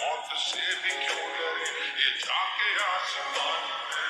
Varför ser vi kunder i taket?